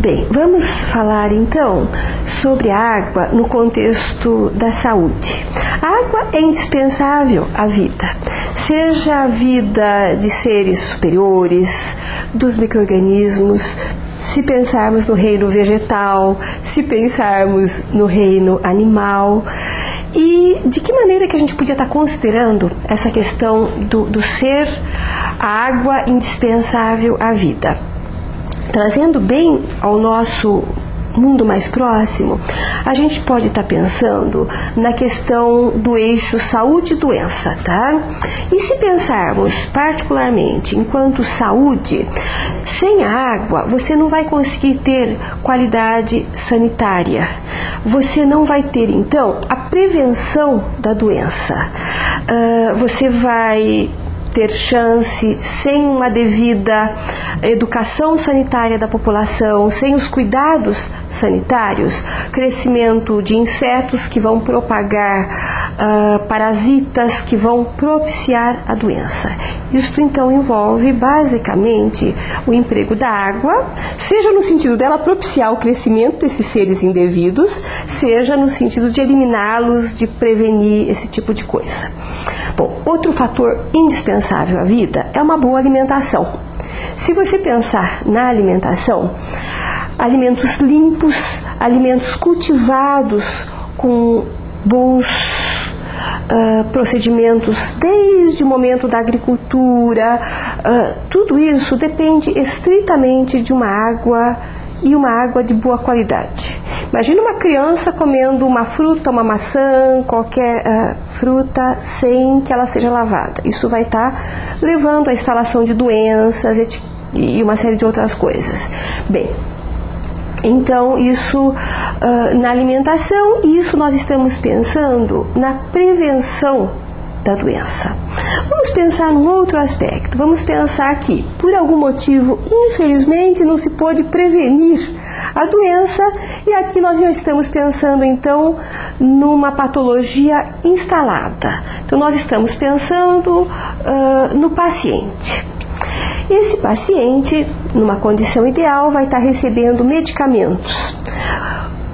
Bem, vamos falar então sobre a água no contexto da saúde. A água é indispensável à vida, seja a vida de seres superiores, dos microrganismos, se pensarmos no reino vegetal, se pensarmos no reino animal. E de que maneira que a gente podia estar considerando essa questão do, do ser a água indispensável à vida? Trazendo bem ao nosso mundo mais próximo, a gente pode estar tá pensando na questão do eixo saúde e doença, tá? E se pensarmos particularmente enquanto saúde, sem água você não vai conseguir ter qualidade sanitária. Você não vai ter então a prevenção da doença. Uh, você vai ter chance sem uma devida educação sanitária da população, sem os cuidados sanitários, crescimento de insetos que vão propagar uh, parasitas que vão propiciar a doença. Isto então envolve basicamente o emprego da água, seja no sentido dela propiciar o crescimento desses seres indevidos, seja no sentido de eliminá-los, de prevenir esse tipo de coisa. Bom, outro fator indispensável à vida é uma boa alimentação. Se você pensar na alimentação, alimentos limpos, alimentos cultivados com bons uh, procedimentos desde o momento da agricultura, uh, tudo isso depende estritamente de uma água e uma água de boa qualidade. Imagina uma criança comendo uma fruta, uma maçã, qualquer uh, fruta, sem que ela seja lavada. Isso vai estar tá levando à instalação de doenças e uma série de outras coisas. Bem, então, isso uh, na alimentação, isso nós estamos pensando na prevenção da doença. Vamos pensar num outro aspecto. Vamos pensar que, por algum motivo, infelizmente, não se pôde prevenir a doença e aqui nós já estamos pensando então numa patologia instalada. Então nós estamos pensando uh, no paciente. Esse paciente, numa condição ideal, vai estar recebendo medicamentos.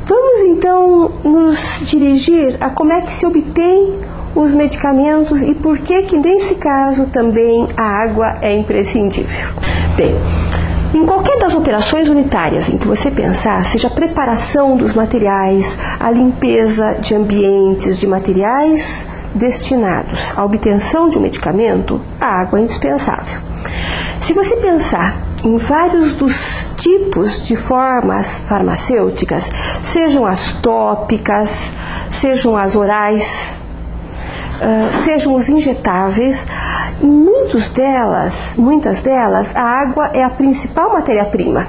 Vamos então nos dirigir a como é que se obtém os medicamentos e por que que nesse caso também a água é imprescindível. Bem, em qualquer das operações unitárias em que você pensar, seja a preparação dos materiais, a limpeza de ambientes, de materiais destinados à obtenção de um medicamento, a água é indispensável. Se você pensar em vários dos tipos de formas farmacêuticas, sejam as tópicas, sejam as orais, uh, sejam os injetáveis, muitos delas, muitas delas, a água é a principal matéria-prima.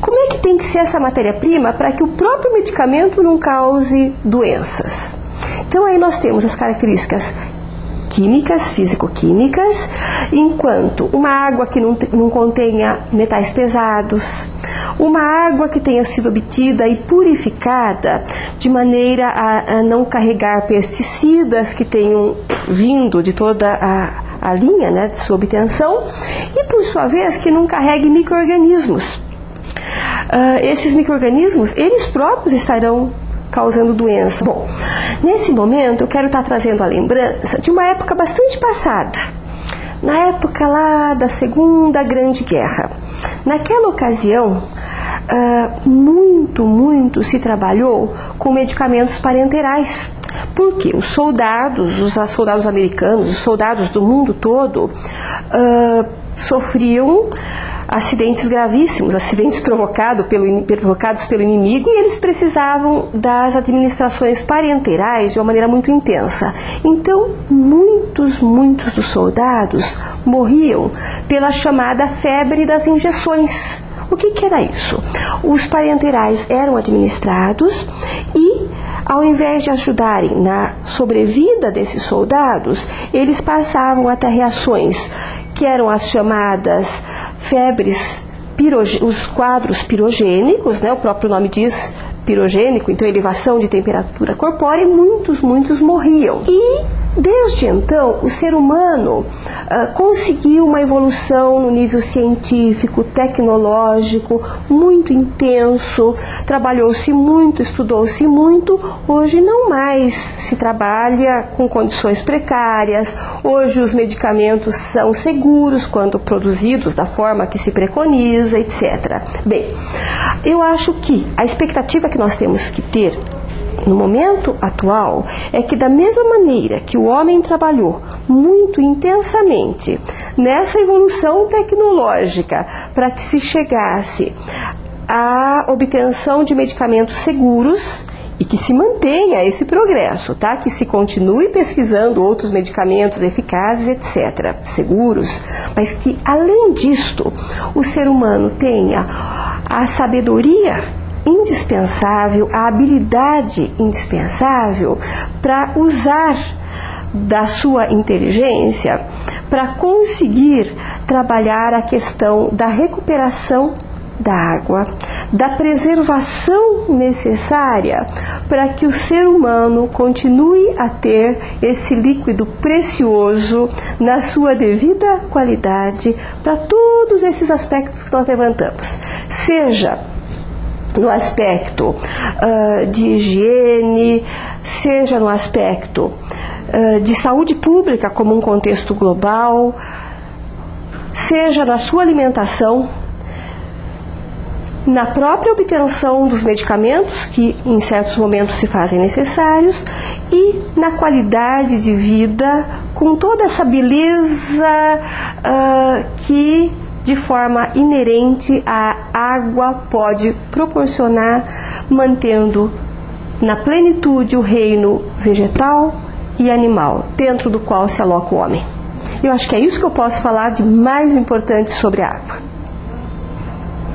Como é que tem que ser essa matéria-prima para que o próprio medicamento não cause doenças? Então aí nós temos as características químicas, físico-químicas, enquanto uma água que não, não contenha metais pesados, uma água que tenha sido obtida e purificada de maneira a, a não carregar pesticidas que tenham vindo de toda a, a linha né, de sua obtenção e, por sua vez, que não carregue micro-organismos. Uh, esses micro-organismos, eles próprios estarão causando doença. Bom, nesse momento eu quero estar trazendo a lembrança de uma época bastante passada, na época lá da Segunda Grande Guerra. Naquela ocasião, uh, muito, muito se trabalhou com medicamentos parenterais. Porque os soldados, os soldados americanos, os soldados do mundo todo, uh, sofriam acidentes gravíssimos, acidentes provocado pelo, provocados pelo inimigo, e eles precisavam das administrações parenterais de uma maneira muito intensa. Então, muitos, muitos dos soldados morriam pela chamada febre das injeções. O que, que era isso? Os parenterais eram administrados e ao invés de ajudarem na sobrevida desses soldados, eles passavam até reações que eram as chamadas febres, os quadros pirogênicos, né, o próprio nome diz pirogênico, então elevação de temperatura corpórea, e muitos, muitos morriam. E Desde então, o ser humano uh, conseguiu uma evolução no nível científico, tecnológico, muito intenso, trabalhou-se muito, estudou-se muito. Hoje não mais se trabalha com condições precárias, hoje os medicamentos são seguros quando produzidos da forma que se preconiza, etc. Bem, eu acho que a expectativa que nós temos que ter no momento atual é que, da mesma maneira que o homem trabalhou muito intensamente nessa evolução tecnológica para que se chegasse à obtenção de medicamentos seguros, e que se mantenha esse progresso, tá? Que se continue pesquisando outros medicamentos eficazes, etc., seguros, mas que além disto, o ser humano tenha a sabedoria indispensável, a habilidade indispensável para usar da sua inteligência para conseguir trabalhar a questão da recuperação da água, da preservação necessária para que o ser humano continue a ter esse líquido precioso na sua devida qualidade para todos esses aspectos que nós levantamos, seja no aspecto uh, de higiene, seja no aspecto uh, de saúde pública como um contexto global, seja na sua alimentação, na própria obtenção dos medicamentos que em certos momentos se fazem necessários e na qualidade de vida com toda essa beleza uh, que de forma inerente a água pode proporcionar, mantendo na plenitude o reino vegetal e animal, dentro do qual se aloca o homem. Eu acho que é isso que eu posso falar de mais importante sobre a água.